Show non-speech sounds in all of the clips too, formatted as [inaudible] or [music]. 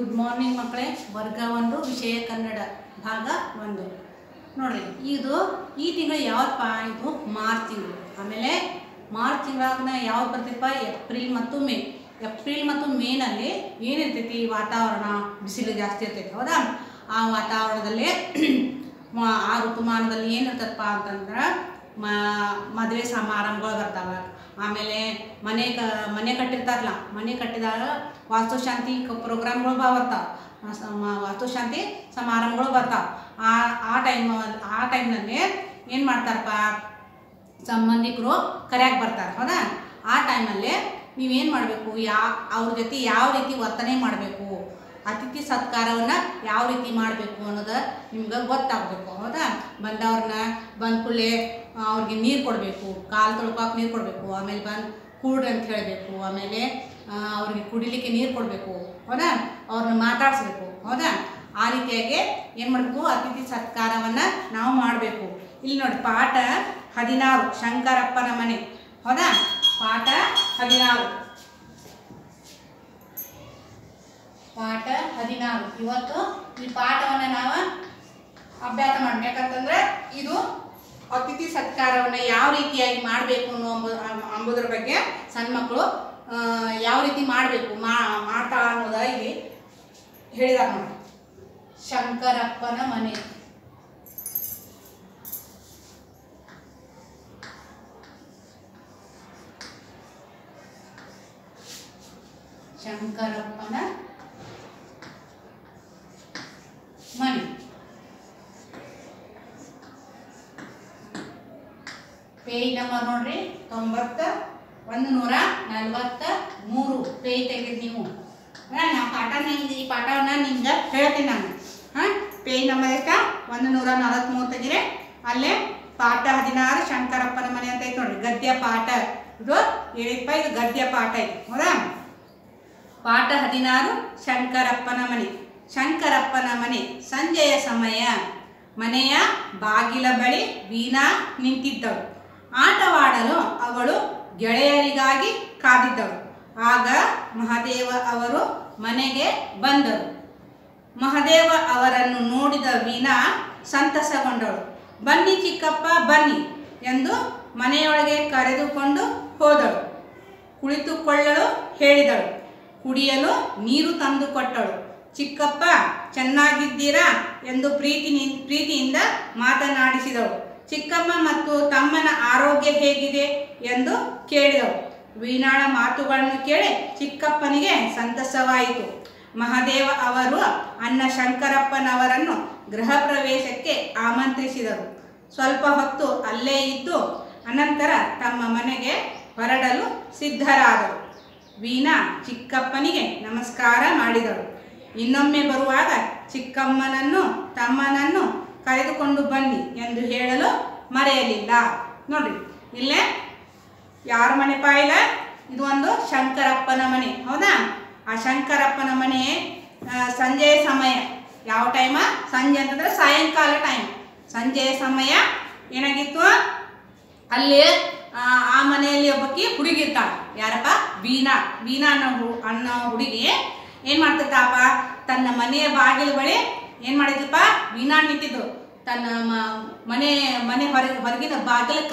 Good morning ಮಕ್ಕಳೇ. ವರ್ಗ ಒಂದು, ವಿಷಯ ಕನ್ನಡ. ಭಾಗ ಒಂದು. ನೋಡ್ರಿ, ಇದು ಈ ತಿಂಗಳು ಯಾವತ್ತಪ್ಪ ಇದು ಮಾರ್ಚ್ ತಿಂಗಳು. ಆಮೇಲೆ ಮಾರ್ಚ್ ತಿಂಗಳಾಗ ಯಾವ್ದು ಬರ್ತೈತಪ್ಪ ಏಪ್ರಿಲ್ ಮತ್ತು ಮೇ. ಏಪ್ರಿಲ್ ಮತ್ತು ಮೇನಲ್ಲಿ ಏನಿರ್ತೈತಿ? ವಾತಾವರಣ ಬಿಸಿಲು ಜಾಸ್ತಿ ಇರ್ತೈತಿ, ಹೌದಾ? ಆ ವಾತಾವರಣದಲ್ಲಿ [clears throat] ಆ ಋತುಮಾನದಲ್ಲಿ ಏನಿರ್ತದಪ್ಪ ಅಂತಂದ್ರೆ ಮ, ಮದುವೆ ಸಮಾರಂಭಗಳು ಬರ್ತಾವೆ. ಆಮೇಲೆ ಮನೆ ಕ, ಮನೆ ಕಟ್ಟಿರ್ತಾರಲ್ಲ, ಮನೆ ಕಟ್ಟಿದಾಗ ವಾಸ್ತುಶಾಂತಿ ಪ್ರೋಗ್ರಾಮ್ಗಳು ಬರ್ತಾವೆ. ವಾಸ್ತುಶಾಂತಿ ಸಮಾರಂಭಗಳು ಬರ್ತಾವೆ. ಆ ಆ ಟೈಮ್ ಆ ಟೈಮ್ನಲ್ಲಿ ಏನು ಮಾಡ್ತಾರಪ್ಪ? ಸಂಬಂಧಿಕರು ಕರೆಯಾಕೆ ಬರ್ತಾರೆ, ಹೌದಾ? ಆ ಟೈಮಲ್ಲಿ ನೀವೇನು ಮಾಡಬೇಕು? ಯಾ, ಅವ್ರ ಜೊತೆ ಯಾವ ರೀತಿ ವರ್ತನೆ ಮಾಡಬೇಕು? ಅತಿಥಿ ಸತ್ಕಾರವನ್ನು ಯಾವ ರೀತಿ ಮಾಡಬೇಕು ಅನ್ನೋದು ನಿಮ್ಗೆ ಗೊತ್ತಾಗಬೇಕು, ಹೌದಾ? ಬಂದವ್ರನ್ನ ಬಂದ ಕೂಡಲೇ ಅವ್ರಿಗೆ ನೀರು ಕೊಡಬೇಕು, ಕಾಲು ತೊಳ್ಕೊಕ್ಕೆ ನೀರು ಕೊಡಬೇಕು, ಆಮೇಲೆ ಬಂದು ಕೂಡ್ರಿ ಅಂತ ಹೇಳಬೇಕು, ಆಮೇಲೆ ಅವ್ರಿಗೆ ಕುಡಿಲಿಕ್ಕೆ ನೀರು ಕೊಡಬೇಕು, ಹೌದಾ? ಅವ್ರನ್ನ ಮಾತಾಡಿಸ್ಬೇಕು, ಹೌದಾ? ಆ ರೀತಿಯಾಗಿ ಏನು ಮಾಡಬೇಕು? ಅತಿಥಿ ಸತ್ಕಾರವನ್ನು ನಾವು ಮಾಡಬೇಕು. ಇಲ್ಲಿ ನೋಡಿ, ಪಾಠ ಹದಿನಾರು, ಶಂಕರಪ್ಪನ ಮನೆ, ಹೌದಾ? ಪಾಠ ಹದಿನಾರು. ಪಾಠ ಹದಿನಾರು. ಇವತ್ತು ಈ ಪಾಠವನ್ನು ನಾವು ಅಭ್ಯಾಸ ಮಾಡಿ ಯಾಕಂತಂದ್ರೆ ಇದು ಅತಿಥಿ ಸತ್ಕಾರವನ್ನು ಯಾವ ರೀತಿಯಾಗಿ ಮಾಡಬೇಕು ಅನ್ನೋ ಅಂಬ- ಅಂಬುದ್ರ ಬಗ್ಗೆ ಸಣ್ಣ ಮಕ್ಕಳು ಯಾವ ರೀತಿ ಮಾಡಬೇಕು ಮಾಡ್ತಾ ಅನ್ನೋದ ಇಲ್ಲಿ ಹೇಳಿದಾರ ನೋಡಿ ಶಂಕರಪ್ಪನ ಮನೆ. ಶಂಕರಪ್ಪನ ಮನೆ ಪೇಜ್ ನಂಬರ್ ನೋಡ್ರಿ, ತೊಂಬತ್ತ ಒಂದು ನೂರ ನಲ್ವತ್ತ ಮೂರು. ಪೇಜ್ ತೆಗೆದು ನೀವು. ನಾ ಪಾಠ ನಿಮ್ಗೆ ಈ ಪಾಠವನ್ನ ನಿಮ್ಗೆ ಹೇಳ್ತೀನಿ ನಾನು. ಹಾಂ ಪೇಜ್ ನಂಬರ್ ಎಷ್ಟ ಒಂದು ನೂರ ನಲವತ್ತ್ಮೂರು ತೆಗಿರಿ. ಅಲ್ಲೇ ಪಾಠ ಹದಿನಾರು ಶಂಕರಪ್ಪನ ಮನೆ ಅಂತ ಐತೆ ನೋಡ್ರಿ. ಗದ್ಯ ಪಾಠ. ಇದು ಹೇಳಿಪ್ಪ ಇದು ಗದ್ಯ ಪಾಠ ಐತೆ. ಹೌದಾ? ಪಾಠ ಹದಿನಾರು ಶಂಕರಪ್ಪನ ಮನೆ. ಶಂಕರಪ್ಪನ ಮನೆ, ಸಂಜೆಯ ಸಮಯ. ಮನೆಯ ಬಾಗಿಲ ಬಳಿ ವೀಣಾ ನಿಂತಿದ್ದಳು. ಆಟವಾಡಲು ಅವಳು ಗೆಳೆಯರಿಗಾಗಿ ಕಾದಿದ್ದಳು. ಆಗ ಮಹಾದೇವ ಅವರು ಮನೆಗೆ ಬಂದರು. ಮಹದೇವ ಅವರನ್ನು ನೋಡಿದ ವೀಣಾ ಸಂತಸಗೊಂಡಳು. ಬನ್ನಿ ಚಿಕ್ಕಪ್ಪ, ಬನ್ನಿ ಎಂದು ಮನೆಯೊಳಗೆ ಕರೆದುಕೊಂಡು ಹೋದಳು. ಕುಳಿತುಕೊಳ್ಳಲು ಹೇಳಿದಳು. ಕುಡಿಯಲು ನೀರು ತಂದು ಕೊಟ್ಟಳು. ಚಿಕ್ಕಪ್ಪ, ಚೆನ್ನಾಗಿದ್ದೀರಾ ಎಂದು ಪ್ರೀತಿ ಪ್ರೀತಿಯಿಂದ ಮಾತನಾಡಿಸಿದವು ಚಿಕ್ಕಮ್ಮ ಮತ್ತು ತಮ್ಮನ ಆರೋಗ್ಯ ಹೇಗಿದೆ ಎಂದು ಕೇಳಿದವು ವೀಣಾಳ ಮಾತುಗಳನ್ನು ಕೇಳಿ ಚಿಕ್ಕಪ್ಪನಿಗೆ ಸಂತಸವಾಯಿತು. ಮಹಾದೇವ ಅವರು ಅಣ್ಣ ಶಂಕರಪ್ಪನವರನ್ನು ಗೃಹ ಪ್ರವೇಶಕ್ಕೆ ಆಮಂತ್ರಿಸಿದರು. ಸ್ವಲ್ಪ ಹೊತ್ತು ಅಲ್ಲೇ ಇದ್ದು ಅನಂತರ ತಮ್ಮ ಮನೆಗೆ ಹೊರಡಲು ಸಿದ್ಧರಾದರು. ವೀಣಾ ಚಿಕ್ಕಪ್ಪನಿಗೆ ನಮಸ್ಕಾರ ಮಾಡಿದಳು. ಇನ್ನೊಮ್ಮೆ ಬರುವಾಗ ಚಿಕ್ಕಮ್ಮನನ್ನು ತಮ್ಮನನ್ನು ಕರೆದುಕೊಂಡು ಬನ್ನಿ ಎಂದು ಹೇಳಲು ಮರೆಯಲಿಲ್ಲ. ನೋಡ್ರಿ ಇಲ್ಲೇ ಯಾರ ಮನೆ ಪಾಯಿಲ ಇದು ಒಂದು ಶಂಕರಪ್ಪನ ಮನೆ ಹೌದಾ? ಆ ಶಂಕರಪ್ಪನ ಮನೆ ಸಂಜೆಯ ಸಮಯ. ಯಾವ ಟೈಮ ಸಂಜೆ ಅಂತಂದ್ರೆ ಸಾಯಂಕಾಲ ಟೈಮ್ ಸಂಜೆಯ ಸಮಯ ಏನಾಗಿತ್ತು? ಅಲ್ಲಿ ಆ, ಮನೆಯಲ್ಲಿ ಒಬ್ಬಕಿ ಹುಡುಗಿರ್ತಾಳೆ. ಯಾರಪ್ಪ? ಬೀನಾ ವೀಣಾ ಅನ್ನೋ ಅನ್ನೋ ಹುಡುಗಿ ಏನು ಮಾಡ್ತಿತ್ತಪ್ಪ ತನ್ನ ಮನೆಯ ಬಾಗಿಲು ಬಳಿ ಏನು ಮಾಡಿದ್ಲಪ್ಪ ವೀಣಾ ನಿಂತಿದ್ರು ತನ್ನ ಮನೆ ಮನೆ ಹೊರ, ಹೊರಗಿನ ಬಾಗಿಲಕ್ಕ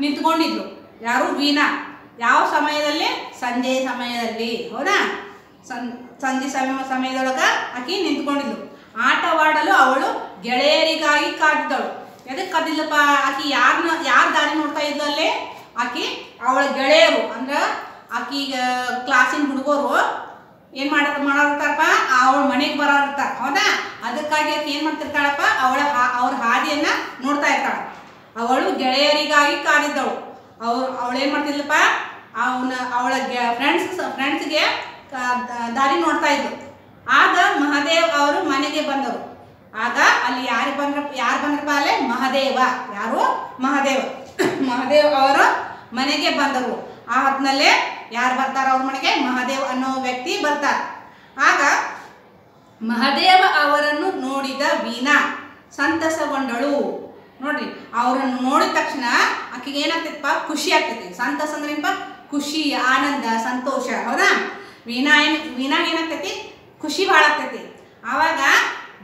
ನಿಂತ್ಕೊಂಡಿದ್ರು ಯಾರು? ವೀಣಾ. ಯಾವ ಸಮಯದಲ್ಲಿ? ಸಂಜೆ ಸಮಯದಲ್ಲಿ. ಹೌದಾ? ಸಂ, ಸಂಜೆ ಸಮಯ ಸಮಯದೊಳಗೆ ಆಕಿ ನಿಂತ್ಕೊಂಡಿದ್ರು ಆಟವಾಡಲು ಅವಳು ಗೆಳೆಯರಿಗಾಗಿ ಕಾದಿದ್ದಳು. ಎದಕ್ಕೆ ಕದಿಲ್ಲಪ್ಪ ಆಕಿ ಯಾರನ್ನ ಯಾರು ದಾರಿ ನೋಡ್ತಾ ಇದ್ದಲ್ಲೇ ಆಕಿ ಅವಳ ಗೆಳೆಯರು. ಅಂದ್ರೆ ಆಕಿ ಕ್ಲಾಸಿನ ಹುಡುಗರು ಏನು ಮಾಡ ಮಾಡಿರ್ತಾರಪ್ಪ ಅವಳ ಮನೆಗೆ ಬರೋರ್ತಾರ ಹೌದಾ? ಅದಕ್ಕಾಗಿ ಆಕೆ ಏನು ಮಾಡ್ತಿರ್ತಾಳಪ್ಪ? ಅವಳ ಅವ್ರ ಹಾದಿಯನ್ನ ನೋಡ್ತಾ ಇರ್ತಾಳ. ಅವಳು ಗೆಳೆಯರಿಗಾಗಿ ಕಾದಿದ್ದಳು. ಅವ್ರು ಅವಳೇನ್ ಮಾಡ್ತಿದ್ಲಪ್ಪ? ಅವನ, ಅವಳ ಫ್ರೆಂಡ್ಸ್ ಫ್ರೆಂಡ್ಸ್ಗೆ ದಾರಿ ನೋಡ್ತಾ ಇದ್ಲು. ಆಗ ಮಹಾದೇವ್ ಅವರು ಮನೆಗೆ ಬಂದರು. ಆಗ ಅಲ್ಲಿ ಯಾರು ಬಂದ್ರ, ಯಾರು ಬಂದ್ರಪ್ಪ ಅಲ್ಲೇ? ಮಹಾದೇವ. ಯಾರು? ಮಹಾದೇವ. ಮಹಾದೇವ್ ಅವರು ಮನೆಗೆ ಬಂದವು ಆ ಹೊತ್ತಿನಲ್ಲೇ ಯಾರು ಬರ್ತಾರ ಅವ್ರ ಮನೆಗೆ? ಮಹಾದೇವ್ ಅನ್ನೋ ವ್ಯಕ್ತಿ ಬರ್ತಾರ. ಆಗ ಮಹಾದೇವ ಅವರನ್ನು ನೋಡಿದ ವೀಣಾ ಸಂತಸಗೊಂಡಳು. ನೋಡ್ರಿ, ಅವರನ್ನು ನೋಡಿದ ತಕ್ಷಣ ಆಕೆಗೆ ಏನಾಗ್ತೈತಪ್ಪ ಖುಷಿ ಆಗ್ತೈತಿ ಸಂತಸ ಅಂದ್ರೆ ಏನಪ್ಪ ಖುಷಿ, ಆನಂದ, ಸಂತೋಷ, ಹೌದಾ? ವೀಣಾ ಏನು, ವೀಣಾ ಏನಾಗ್ತೈತಿ? ಖುಷಿ ಭಾಳ ಆಗ್ತೈತಿ. ಆವಾಗ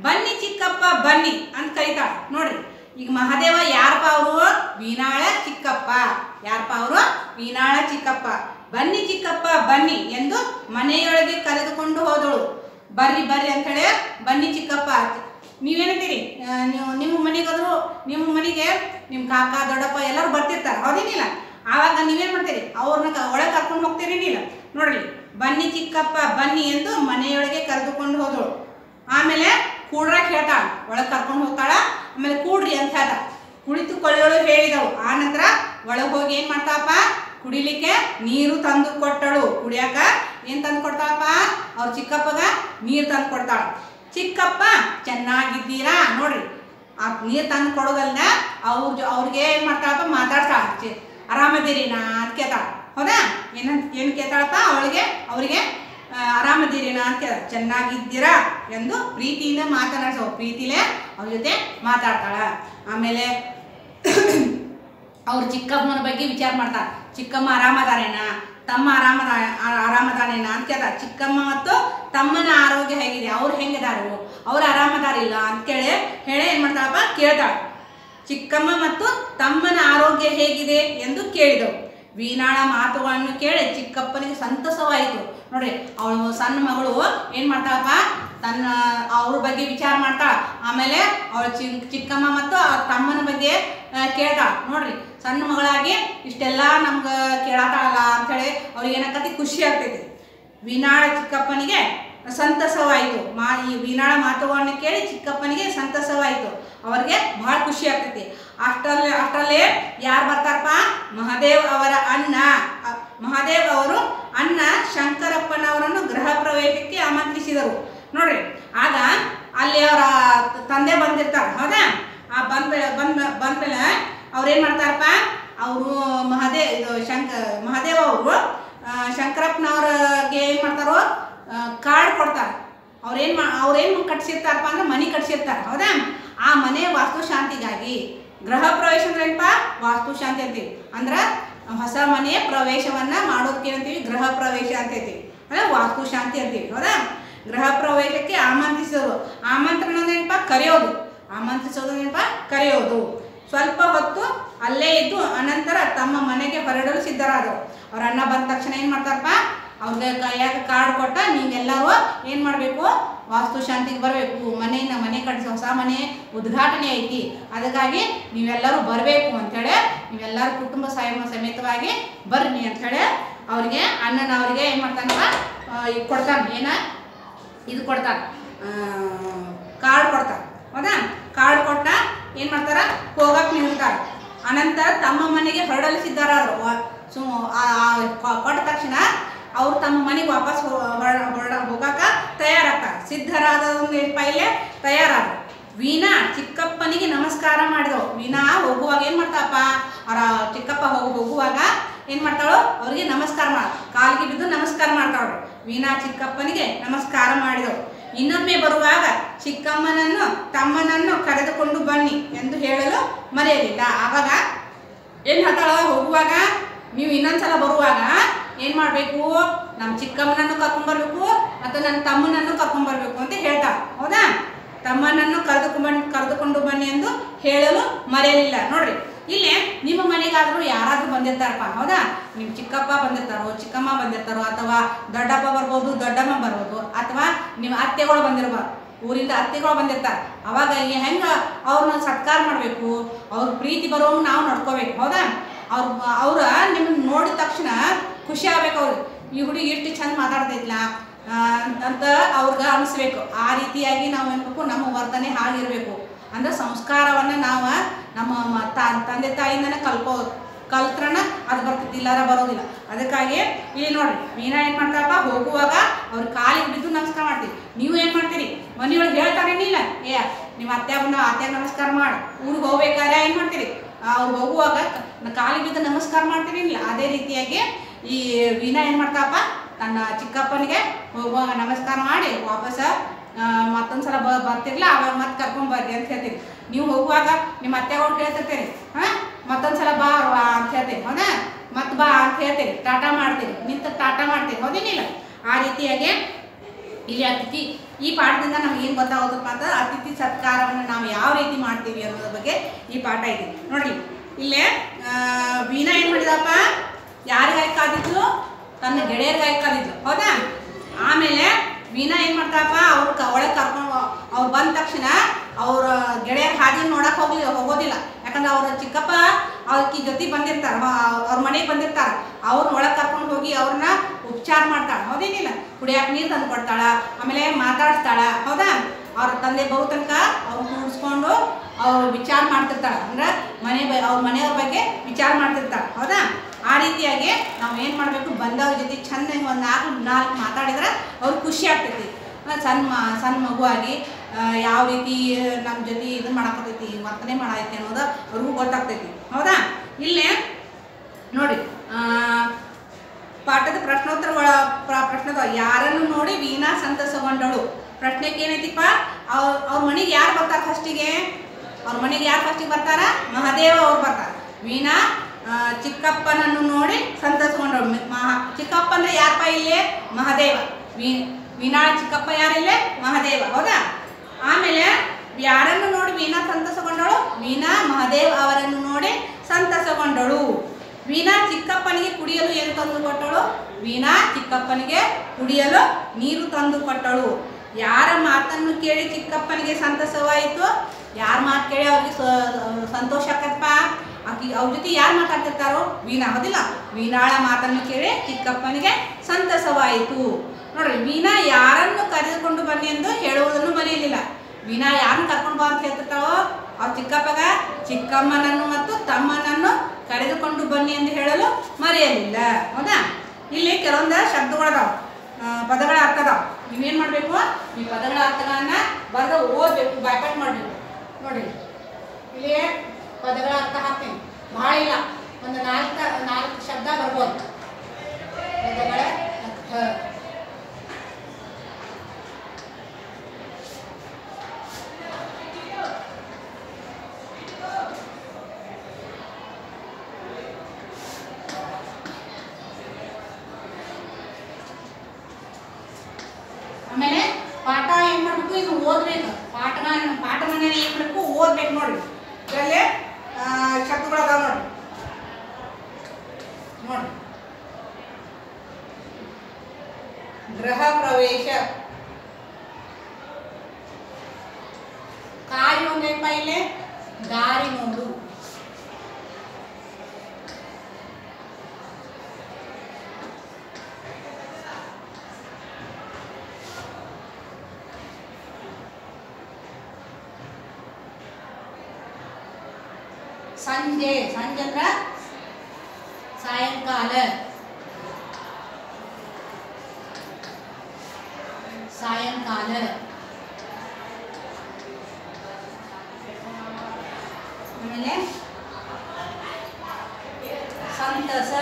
ಬನ್ನಿ ಚಿಕ್ಕಪ್ಪ, ಬನ್ನಿ ಅಂತ ಕರೀತಾಳ. ನೋಡ್ರಿ, ಈಗ ಮಹಾದೇವ ಯಾರಪ್ಪ ಅವರು? ವೀಣಾಳ ಚಿಕ್ಕಪ್ಪ. ಯಾರಪ್ಪ ಅವರು? ವೀಣಾಳ ಚಿಕ್ಕಪ್ಪ. ಬನ್ನಿ ಚಿಕ್ಕಪ್ಪ, ಬನ್ನಿ ಎಂದು ಮನೆಯೊಳಗೆ ಕರೆದುಕೊಂಡು ಹೋದಳು. ಬರ್ರಿ ಬರ್ರಿ ಅಂತೇಳಿ ಬನ್ನಿ ಚಿಕ್ಕಪ್ಪ ನೀವೇನಂತೀರಿ? ನೀವು ನಿಮ್ಮ ಮನೆಗಾದ್ರು ನಿಮ್ಮ ಮನೆಗೆ ನಿಮ್ಮ ಕಾಕ, ದೊಡ್ಡಪ್ಪ ಎಲ್ಲರೂ ಬರ್ತಿರ್ತಾರೆ. ಹೌದೇನಿಲ್ಲ ಆವಾಗ ನೀವೇನು ಮಾಡ್ತೀರಿ? ಅವ್ರನ್ನ ಒಳಗೆ ಕರ್ಕೊಂಡು ಹೋಗ್ತೀರಿ ಇಲ್ಲ ನೋಡ್ರಿ, ಬನ್ನಿ ಚಿಕ್ಕಪ್ಪ, ಬನ್ನಿ ಎಂದು ಮನೆಯೊಳಗೆ ಕರೆದುಕೊಂಡು ಹೋದಳು. ಆಮೇಲೆ ಕೂಡ್ರಕ್ಕೆ ಹೇಳ್ತಾಳ, ಒಳಗೆ ಕರ್ಕೊಂಡು ಹೋಗ್ತಾಳ, ಆಮೇಲೆ ಕೂಡ್ರಿ ಅಂತ ಹೇಳ್ದ ಕುಳಿತುಕೊಳ್ಳೋಳು ಹೇಳಿದವು ಆ ನಂತರ ಒಳಗೆ ಹೋಗಿ ಏನು ಮಾಡ್ತಾಳಪ್ಪ? ಕುಡಿಲಿಕ್ಕೆ ನೀರು ತಂದು ಕೊಟ್ಟಳು. ಕುಡಿಯಾಕ ಏನು ತಂದು ಕೊಡ್ತಾಳಪ್ಪ? ಅವ್ರ ಚಿಕ್ಕಪ್ಪಗ ನೀರು ತಂದು ಕೊಡ್ತಾಳ. ಚಿಕ್ಕಪ್ಪ, ಚೆನ್ನಾಗಿದ್ದೀರಾ? ನೋಡ್ರಿ. ಆ ನೀರು ತಂದು ಕೊಡೋದಲ್ಲ ಅವ್ರ ಅವ್ರಿಗೆ ಏನು ಮಾಡ್ತಾಳಪ್ಪ? ಮಾತಾಡ್ತಾಳ. ಚಿ ನಾ ಅಂತ ಕೇಳ್ತಾಳ. ಹೌದಾ? ಏನಂತ ಏನು ಕೇಳ್ತಾಳಪ್ಪ? ಅವಳಿಗೆ, ಅವರಿಗೆ ಆರಾಮದಿರಿನ ಅಂತ ಕೇಳ ಚೆನ್ನಾಗಿದ್ದೀರಾ? ಎಂದು ಪ್ರೀತಿಯಿಂದ ಮಾತನಾಡ್ಸ, ಪ್ರೀತಿಲೆ ಅವ್ರ ಜೊತೆ ಮಾತಾಡ್ತಾಳ. ಆಮೇಲೆ ಅವ್ರ ಚಿಕ್ಕಪ್ಪನ ಬಗ್ಗೆ ವಿಚಾರ ಮಾಡ್ತಾರೆ ಚಿಕ್ಕಮ್ಮ ಆರಾಮದಾರೇನಾ? ತಮ್ಮ ಆರಾಮದ ಆರಾಮದಾನೇನಾ ಅಂತ ಕೇಳ್ತಾರೆ ಚಿಕ್ಕಮ್ಮ ಮತ್ತು ತಮ್ಮನ ಆರೋಗ್ಯ ಹೇಗಿದೆ? ಅವ್ರು ಹೆಂಗಿದಾರು? ಅವ್ರು ಆರಾಮದಾರಿಲ್ಲ ಅಂತೇಳಿ ಹೇಳಿ ಏನು ಮಾಡ್ತಾಳಪ್ಪ? ಕೇಳ್ತಾಳೆ. ಚಿಕ್ಕಮ್ಮ ಮತ್ತು ತಮ್ಮನ ಆರೋಗ್ಯ ಹೇಗಿದೆ ಎಂದು ಕೇಳಿದವು ವೀನಾಳ ಮಾತುಗಳನ್ನು ಕೇಳಿ ಚಿಕ್ಕಪ್ಪನಿಗೆ ಸಂತಸವಾಯಿತು. ನೋಡ್ರಿ ಅವಳು ಸಣ್ಣ ಮಗಳು ಏನು ಮಾಡ್ತಾಳಪ್ಪ? ತನ್ನ ಅವ್ರ ಬಗ್ಗೆ ವಿಚಾರ ಮಾಡ್ತಾಳ. ಆಮೇಲೆ ಅವಳ ಚಿ ಚಿಕ್ಕಮ್ಮ ಮತ್ತು ಅವ್ರ ತಮ್ಮನ ಬಗ್ಗೆ ಕೇಳ್ತಾಳ. ನೋಡ್ರಿ, ಸಣ್ಣ ಮಗಳಾಗಿ ಇಷ್ಟೆಲ್ಲ ನಮ್ಗೆ ಕೇಳತ್ತಾಳಲ್ಲ ಅಂಥೇಳಿ ಅವ್ರಿಗೆ ಏನಕ್ಕತಿ ಖುಷಿ ಆಗ್ತೈತಿ. ವೀಣಾಳ ಚಿಕ್ಕಪ್ಪನಿಗೆ ಸಂತಸವಾಯಿತು. ಮಾ, ಈ ವೀಣಾಳ ಮಾತುಗಳನ್ನು ಕೇಳಿ ಚಿಕ್ಕಪ್ಪನಿಗೆ ಸಂತಸವಾಯಿತು. ಅವ್ರಿಗೆ ಭಾಳ ಖುಷಿ ಆಗ್ತೈತಿ. ಅಷ್ಟರಲ್ಲಿ, ಅಷ್ಟರಲ್ಲೇ ಯಾರು ಬರ್ತಾರಪ್ಪ? ಮಹಾದೇವ್ ಅವರ ಅಣ್ಣ. ಮಹಾದೇವ್ ಅವರು ಅಣ್ಣ ಶಂಕರಪ್ಪನವರನ್ನು ಗೃಹ ಪ್ರವೇಶಕ್ಕೆ ಆಮಂತ್ರಿಸಿದರು. ನೋಡ್ರಿ, ಆಗ ಅಲ್ಲಿ ಅವರ ತಂದೆ ಬಂದಿರ್ತಾರೆ, ಹೌದಾ? ಆ ಬಂದ ಬಂದ ಬಂದ್ಮೇಲೆ ಏನು ಮಾಡ್ತಾರಪ್ಪ? ಅವರು ಮಹಾದೇವ್ ಇದು ಶಂಕ, ಮಹಾದೇವ್ ಅವರು ಶಂಕರಪ್ಪನವ್ರಿಗೆ ಏನು ಮಾಡ್ತಾರೋ ಕಾರ್ಡ್ ಕೊಡ್ತಾರೆ. ಅವ್ರೇನು ಮಾ ಅವ್ರೇನು ಕಟ್ಸಿರ್ತಾರಪ್ಪ ಅಂದ್ರೆ ಮನೆ ಕಟ್ಸಿರ್ತಾರೆ, ಹೌದಾ? ಆ ಮನೆ ವಾಸ್ತುಶಾಂತಿಗಾಗಿ ಗೃಹ ಪ್ರವೇಶ ಅಂದ್ರೆ ಏನಪ್ಪ? ವಾಸ್ತುಶಾಂತಿ ಅಂತೀವಿ. ಅಂದ್ರೆ ಹೊಸ ಮನೆಯ ಪ್ರವೇಶವನ್ನು ಮಾಡೋದಕ್ಕೆ ಅಂತೀವಿ ಗೃಹ ಪ್ರವೇಶ ಅಂತೈತಿ ವಾಸ್ತು ವಾಸ್ತುಶಾಂತಿ ಅಂತೀವಿ, ಹೌದಾ? ಗೃಹ ಪ್ರವೇಶಕ್ಕೆ ಆಮಂತ್ರಿಸೋದು. ಆಮಂತ್ರಣ ಏನಪ್ಪ ಕರೆಯೋದು. ಆಮಂತ್ರಿಸೋದು ಏನಪ್ಪ ಕರೆಯೋದು. ಸ್ವಲ್ಪ ಹೊತ್ತು ಅಲ್ಲೇ ಇದ್ದು ಅನಂತರ ತಮ್ಮ ಮನೆಗೆ ಹೊರಡಲು ಸಿದ್ಧರಾದರು. ಅವ್ರ ಅಣ್ಣ ಬಂದ ತಕ್ಷಣ ಏನು ಮಾಡ್ತಾರಪ್ಪ? ಅವ್ರಿಗೆ ಕೈಯಾಗ ಕಾರ್ಡ್ ಕೊಟ್ಟ ನೀವೆಲ್ಲರೂ ಏನು ಮಾಡಬೇಕು? ವಾಸ್ತುಶಾಂತಿಗೆ ಬರಬೇಕು. ಮನೆಯಿಂದ ಮನೆ ಕಟ್ಟಿಸಿ ಹೊಸ ಮನೆ ಉದ್ಘಾಟನೆ ಐತಿ. ಅದಕ್ಕಾಗಿ ನೀವೆಲ್ಲರೂ ಬರಬೇಕು ಅಂಥೇಳಿ ನೀವೆಲ್ಲರೂ ಕುಟುಂಬ ಸಾಯಮ ಸಮೇತವಾಗಿ ಬರ್ರಿ ಅಂಥೇಳಿ ಅವ್ರಿಗೆ ಅಣ್ಣನ ಅವ್ರಿಗೆ ಏನು ಮಾಡ್ತಾನಪ್ಪ? ಕೊಡ್ತಾನೆ. ಏನ? ಇದು ಕೊಡ್ತಾರೆ. ಕಾರ್ಡ್ ಕೊಡ್ತಾರೆ. ಹೌದಾ? ಕಾರ್ಡ್ ಕೊಟ್ಟ ಏನು ಮಾಡ್ತಾರ? ಹೋಗಕ್ಕೆ ನಿಲ್ತಾರೆ ಅನಂತರ ತಮ್ಮ ಮನೆಗೆ ಹೊರಡಲಿಸಿದ್ದಾರೆ ಅವರು ಸು ಕೊಟ್ಟ ತಕ್ಷಣ ಅವ್ರು ತಮ್ಮ ಮನೆಗೆ ವಾಪಸ್ ಹೊರಡ, ಹೋಗಾಕ ತಯಾರಾಗ್ತಾರೆ. ಸಿದ್ಧರಾದ ಒಂದು ಪೈಲೆ ತಯಾರಾದ್ರು. ವೀಣಾ ಚಿಕ್ಕಪ್ಪನಿಗೆ ನಮಸ್ಕಾರ ಮಾಡಿದವು ವೀಣಾ ಹೋಗುವಾಗ ಏನು ಮಾಡ್ತಾರಪ್ಪ ಅವರ ಚಿಕ್ಕಪ್ಪ ಹೋಗಿ, ಹೋಗುವಾಗ ಏನು ಮಾಡ್ತಾಳು? ಅವ್ರಿಗೆ ನಮಸ್ಕಾರ ಮಾಡ, ಕಾಲಿಗೆ ಬಿದ್ದು ನಮಸ್ಕಾರ ಮಾಡ್ತಾಳು ವೀಣಾ ಚಿಕ್ಕಪ್ಪನಿಗೆ ನಮಸ್ಕಾರ ಮಾಡಿದವು ಇನ್ನೊಮ್ಮೆ ಬರುವಾಗ ಚಿಕ್ಕಮ್ಮನನ್ನು, ತಮ್ಮನನ್ನು ಕರೆದುಕೊಂಡು ಬನ್ನಿ ಎಂದು ಹೇಳಲು ಮರೆಯಲಿಲ್ಲ. ಆವಾಗ ಏನು ಹೇಳ್ತಾಳ? ಹೋಗುವಾಗ, ನೀವು ಇನ್ನೊಂದ್ಸಲ ಬರುವಾಗ ಏನು ಮಾಡಬೇಕು? ನಮ್ಮ ಚಿಕ್ಕಮ್ಮನನ್ನು ಕರ್ಕೊಂಬರ್ಬೇಕು ಮತ್ತು ನನ್ನ ತಮ್ಮನನ್ನು ಕರ್ಕೊಂಬರ್ಬೇಕು ಅಂತ ಹೇಳ್ತಾಳೆ. ಹೌದಾ? ತಮ್ಮನನ್ನು ಕರೆದುಕೊಂಡು ಕರೆದುಕೊಂಡು ಬನ್ನಿ ಎಂದು ಹೇಳಲು ಮರೆಯಲಿಲ್ಲ. ನೋಡ್ರಿ ಇಲ್ಲಿ ನಿಮ್ಮ ಮನೆಗಾದರೂ ಯಾರಾದರೂ ಬಂದಿರ್ತಾರಪ್ಪ, ಹೌದಾ? ನಿಮ್ಮ ಚಿಕ್ಕಪ್ಪ ಬಂದಿರ್ತಾರೋ, ಚಿಕ್ಕಮ್ಮ ಬಂದಿರ್ತಾರೋ, ಅಥವಾ ದೊಡ್ಡಪ್ಪ ಬರ್ಬೋದು, ದೊಡ್ಡಮ್ಮ ಬರ್ಬೋದು, ಅಥವಾ ನಿಮ್ಮ ಅತ್ತೆಗಳು ಬಂದಿರ್ಬಾರ್ದು ಊರಿಂದ ಅತ್ತೆಗಳು ಬಂದಿರ್ತಾರೆ, ಅವಾಗ ಇಲ್ಲಿ ಹೆಂಗೆ ಅವ್ರನ್ನ ಸತ್ಕಾರ ಮಾಡಬೇಕು? ಅವ್ರ ಪ್ರೀತಿ ಬರೋ ನಾವು ನಡ್ಕೋಬೇಕು, ಹೌದಾ? ಅವ್ರ ಅವ್ರ ನಿಮ್ಮನ್ನು ನೋಡಿದ ತಕ್ಷಣ ಖುಷಿ ಆಗ್ಬೇಕು ಅವ್ರಿಗೆ. ಈ ಹುಡುಗಿ ಎಷ್ಟು ಚಂದ ಮಾತಾಡ್ತೈತ್ಲ ಅಂತ ಅವ್ರಿಗೆ ಅನಿಸ್ಬೇಕು. ಆ ರೀತಿಯಾಗಿ ನಾವು ಏನ್ಬೇಕು ನಮ್ಮ ವರ್ತನೆ ಹಾಗಿರಬೇಕು. ಅಂದ್ರೆ ಸಂಸ್ಕಾರವನ್ನು ನಾವು ನಮ್ಮ ತಂದೆ ತಾಯಿಂದನೇ ಕಲ್ಕೋ ಕಲ್ತ್ರನ ಅದು ಬರ್ತೈತಿ, ಇಲ್ಲಾರ ಬರೋದಿಲ್ಲ. ಅದಕ್ಕಾಗಿ ಇಲ್ಲಿ ನೋಡ್ರಿ, ಮೀನಾ ಏನು ಮಾಡ್ತಾರಪ್ಪ ಹೋಗುವಾಗ ಅವ್ರ ಕಾಲಿಗೆ ಬಿದ್ದು ನಮಸ್ಕಾರ ಮಾಡ್ತೀವಿ ನೀವು ಏನು ಮಾಡ್ತೀರಿ? ಮನೆಯೊಳಗೆ ಹೇಳ್ತಾರೇನಿಲ್ಲ ಏ ನಿಮ್ಮ ಅತ್ತೆ ಬಂದ ಅತ್ತೆ ನಮಸ್ಕಾರ ಮಾಡಿ. ಊರಿಗೆ ಹೋಗ್ಬೇಕಾದ್ರೆ ಏನು ಮಾಡ್ತೀರಿ? ಅವ್ರು ಹೋಗುವಾಗ ಕಾಲಿಗೆ ಬಿದ್ದು ನಮಸ್ಕಾರ ಮಾಡ್ತೀರಿಲ್ಲ ಅದೇ ರೀತಿಯಾಗಿ ಈ ವೀಣಾ ಏನು ಮಾಡ್ತಾರಪ್ಪ ತನ್ನ ಚಿಕ್ಕಪ್ಪನಿಗೆ ಹೋಗುವಾಗ ನಮಸ್ಕಾರ ಮಾಡಿ ವಾಪಸ್ ಮತ್ತೊಂದು ಸಲ ಬ ಬರ್ತಿರ್ಲ ಅವಾಗ ಮತ್ತೆ ಕರ್ಕೊಂಡ್ ಬರ್ರಿ ಅಂತ ಹೇಳ್ತೀನಿ. ನೀವು ಹೋಗುವಾಗ ನಿಮ್ಮ ಅತ್ತೆ ಕೇಳ್ತಿರ್ತೀರಿ ಹಾಂ? ಮತ್ತೊಂದು ಸಲ ಬಾ ಅಂತ ಹೇಳ್ತೀನಿ. ಹೌದಾ? ಮತ್ತೆ ಬಾ ಅಂತ ಹೇಳ್ತೀನಿ. ಟಾಟಾ ಮಾಡ್ತೀನಿ. ನಿಂತ ಟಾಟಾ ಮಾಡ್ತೀನಿ. ಹೌದೇನಿಲ್ಲ? ಆ ರೀತಿಯಾಗಿ ಇಲ್ಲಿ ಅತಿಥಿ, ಈ ಪಾಠದಿಂದ ನಮ್ಗೆ ಏನು ಗೊತ್ತಾಗೋದಪ್ಪ ಅಂತ ಅತಿಥಿ ಸತ್ಕಾರವನ್ನು ನಾವು ಯಾವ ರೀತಿ ಮಾಡ್ತೀವಿ ಅನ್ನೋದ್ರ ಬಗ್ಗೆ ಈ ಪಾಠ ಇದೆ. ನೋಡಿ ಇಲ್ಲೇ ವೀಣಾ ಏನು ಮಾಡಿದಪ್ಪ? ಯಾರಿಗಾಗಿ ಕಾದಿದ್ಲು ತನ್ನ ಗೆಳೆಯರಿಗಾಗಿ ಹೌದಾ? ಆಮೇಲೆ ವೀಣಾ ಏನು ಮಾಡ್ತಾಳಪ್ಪ? ಅವ್ರ ಒಳಗೆ ಕರ್ಕೊಂಡು ಅವ್ರು ಬಂದ ತಕ್ಷಣ ಅವ್ರ ಗೆಳೆಯರ ಹಾದಿ ನೋಡಕ್ಕೆ ಹೋಗ್ಲಿ ಹೋಗೋದಿಲ್ಲ. ಯಾಕಂದ್ರೆ ಅವ್ರ ಚಿಕ್ಕಪ್ಪ ಅವ್ರಿಗೆ ಜೊತೆ ಬಂದಿರ್ತಾರೆ. ಅವ್ರ ಮನೆಗೆ ಬಂದಿರ್ತಾರೆ. ಅವ್ರನ್ನ ಒಳಗೆ ಕರ್ಕೊಂಡು ಹೋಗಿ ಅವ್ರನ್ನ ಉಪಚಾರ ಮಾಡ್ತಾಳೆ. ಹೌದೇನಿಲ್ಲ? ಕುಡಿಯಕ್ಕೆ ನೀರು ತಂದು ಕೊಡ್ತಾಳ. ಆಮೇಲೆ ಮಾತಾಡ್ತಾಳ ಹೌದಾ? ಅವ್ರ ತಂದೆ ಬರೋ ತನಕ ಅವ್ರು ಕೂಡಿಸ್ಕೊಂಡು ಅವ್ರು ವಿಚಾರ ಮಾಡ್ತಿರ್ತಾಳೆ. ಅಂದ್ರೆ ಮನೆ ಅವ್ರ ಮನೆಯವ್ರ ಬಗ್ಗೆ ವಿಚಾರ ಮಾಡ್ತಿರ್ತಾಳೆ. ಹೌದಾ? ಆ ರೀತಿಯಾಗಿ ನಾವು ಏನು ಮಾಡಬೇಕು? ಬಂದವ್ರ ಜೊತೆ ಚಂದ ಒಂದು ನಾಲ್ಕು ನಾಲ್ಕು ಮಾತಾಡಿದ್ರೆ ಅವ್ರಿಗೆ ಖುಷಿ ಆಗ್ತೈತಿ. ಸಣ್ಣ ಮ- ಸಣ್ಣ ಮಗುವಾಗಿ ಯಾವ ರೀತಿ ನಮ್ಮ ಜೊತೆ ಇದನ್ನ ಮಾಡಕತ್ತೈತಿ, ವರ್ತನೆ ಮಾಡೈತಿ ಅನ್ನೋದು ಅವ್ರಿಗೂ ಗೊತ್ತಾಗ್ತೈತಿ. ಹೌದಾ? ಇಲ್ಲೇ ನೋಡಿ ಪಾಠದ ಪ್ರಶ್ನೋತ್ತರ ಒಳ ಪ್ರ- ಪ್ರಶ್ನದ ಯಾರನ್ನು ನೋಡಿ ವೀಣಾ ಸಂತಸಗೊಂಡಳು ಪ್ರಶ್ನೆಗೆ ಏನೈತಿಪ್ಪ? ಅವ್ರ ಅವ್ರ ಮನೆಗೆ ಯಾರು ಬರ್ತಾರೆ ಫಸ್ಟಿಗೆ ಅವ್ರ ಮನೆಗೆ ಯಾರು ಫಸ್ಟಿಗೆ ಬರ್ತಾರ? ಮಹಾದೇವ ಅವ್ರು ಬರ್ತಾರೆ. ವೀಣಾ ಚಿಕ್ಕಪ್ಪನನ್ನು ನೋಡಿ ಸಂತಸಗೊಂಡಳು ಮಹಾ, ಚಿಕ್ಕಪ್ಪ ಅಂದ್ರೆ ಯಾರಪ್ಪ ಇಲ್ಲಿ ಮಹಾದೇವ. ವೀ, ವೀಣಾ ಚಿಕ್ಕಪ್ಪ ಯಾರಿಲ್ಲೇ? ಮಹಾದೇವ. ಹೌದಾ? ಆಮೇಲೆ ಯಾರನ್ನು ನೋಡಿ ವೀಣಾ ಸಂತಸಗೊಂಡಳು ವೀಣಾ ಮಹಾದೇವ್ ಅವರನ್ನು ನೋಡಿ ಸಂತಸಗೊಂಡಳು ವೀಣಾ ಚಿಕ್ಕಪ್ಪನಿಗೆ ಕುಡಿಯಲು ಏನು ತಂದು ಕೊಟ್ಟಳು? ವೀಣಾ ಚಿಕ್ಕಪ್ಪನಿಗೆ ಕುಡಿಯಲು ನೀರು ತಂದು ಕೊಟ್ಟಳು. ಯಾರ ಮಾತನ್ನು ಕೇಳಿ ಚಿಕ್ಕಪ್ಪನಿಗೆ ಸಂತಸವಾಯಿತು ಯಾರ ಮಾತು ಕೇಳಿ ಅವ್ರಿಗೆ ಸಂತೋಷ ಆಕತ್ತಪ್ಪ ಆಕಿ ಅವ್ರ ಜೊತೆ ಯಾರು ಮಾತಾಡ್ತಿರ್ತಾರೋ? ವೀಣಾ. ಹೌದಿಲ್ಲ? ವೀಣಾಳ ಮಾತನ್ನು ಕೇಳಿ ಚಿಕ್ಕಪ್ಪನಿಗೆ ಸಂತಸವಾಯಿತು. ನೋಡ್ರಿ, ವೀಣಾ ಯಾರನ್ನು ಕರೆದುಕೊಂಡು ಬನ್ನಿ ಎಂದು ಹೇಳುವುದನ್ನು ಮರೆಯಲಿಲ್ಲ. ವೀಣಾ ಯಾರನ್ನು ಕರ್ಕೊಂಡು ಬಾ ಅಂತ ಹೇಳ್ತಿರ್ತಾವೋ ಅವ್ರ ಚಿಕ್ಕಪ್ಪಗ ಚಿಕ್ಕಮ್ಮನನ್ನು ಮತ್ತು ತಮ್ಮನನ್ನು ಕರೆದುಕೊಂಡು ಬನ್ನಿ ಎಂದು ಹೇಳಲು ಮರೆಯಲಿಲ್ಲ. ಹೌದಾ? ಇಲ್ಲಿ ಕೆಲವೊಂದು ಶಬ್ದಗಳದಾವ. ಪದಗಳ ಅರ್ಥ ಅದಾವ ನೀವೇನು ಮಾಡಬೇಕು? ಈ ಪದಗಳ ಅರ್ಥಗಳನ್ನ ಬರೆದು ಓದಬೇಕು ಬಾಯ್ಪಾಟ್ ಮಾಡಬೇಕು. ನೋಡಿ, ಇಲ್ಲಿ ಪದಗಳ ಅರ್ಥ ಹಾಕ್ತೀನಿ ಭಾಳ ಇಲ್ಲ ಒಂದು ನಾಲ್ಕು ನಾಲ್ಕು ಶಬ್ದ ಬರ್ಬೋದು ಪದಗಳ ಅರ್ಥ ಆಮೇಲೆ ಪಾಠ ಏನ್ ಮಾಡ್ಬೇಕು ಇದು ಓದ್ಬೇಕು ಪಾಠನ ಪಾಠವನ್ನ ಏನ್ ಮಾಡ್ಬೇಕು ಓದ್ಬೇಕು ನೋಡ್ರಿ ಇದರಲ್ಲಿ ಶಬ್ದಗಳು ಅದಾವ ನೋಡ್ರಿ ನೋಡ್ರಿ ಗೃಹ ಪ್ರವೇಶ ಕಾರ್ಯ ಒಂದೇಪ್ಪ ಇಲ್ಲಿ ದಾರಿ ನೋಡು ಸಂಜೆ ಸಂಜೆ ಅಂದ್ರ ಸಾಯಂಕಾಲ ಸಾಯಂಕಾಲ ಆಮೇಲೆ ಸಂತಸ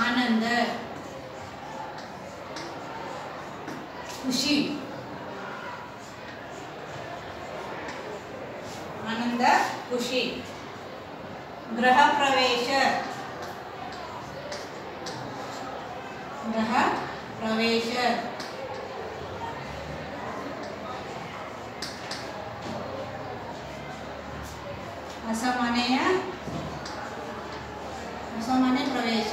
ಆನಂದ ಖುಷಿ ಆನಂದ ಖುಷಿ ಗೃಹ ಪ್ರವೇಶ ಗೃಹ ಪ್ರವೇಶ ಅಸಮನೆಯ ಅಸಮನೆ ಪ್ರವೇಶ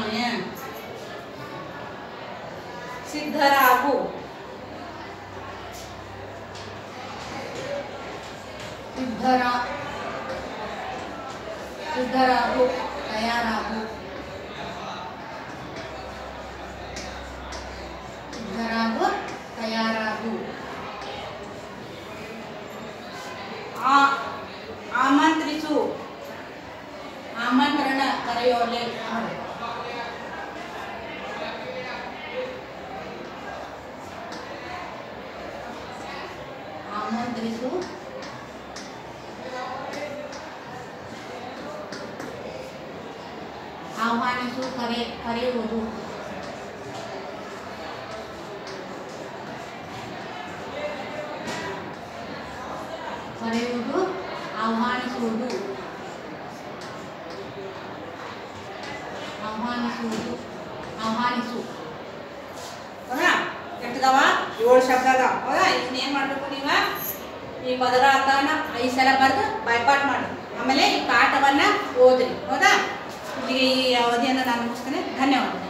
సామాన్య సిద్ధరాఘు సిద్ధరా సిద్ధరాఘు తయారాఘు సిద్ధరాఘు తయారాఘు ఆమంత్రించు ఆమంత్రణ కరయోలే ఆడు ಕರೆಯುವುದು ಆಹ್ವಾನಿಸುವುದು. ಆಹ್ವಾನಿಸುವುದು, ಆಹ್ವಾನಿಸು. ಎಷ್ಟದವ ಏಳು ಶಬ್ದ ಅದಾವ. ಹೌದಾ ಇದನ್ನ ಏನು ಮಾಡಬೇಕು ನೀವ? ಈ ಪದರ ಅರ್ಥವನ್ನ ಐದು ಸಲ ಬರೆದು ಬೈಪಾಟ್ ಮಾಡಿ. ಆಮೇಲೆ ಈ ಪಾಠವನ್ನ ಓದ್ರಿ. ಹೌದಾ ಈ ಅವಧಿಯನ್ನು ನಾನು ಮುಗಿಸ್ತೇನೆ. ಧನ್ಯವಾದ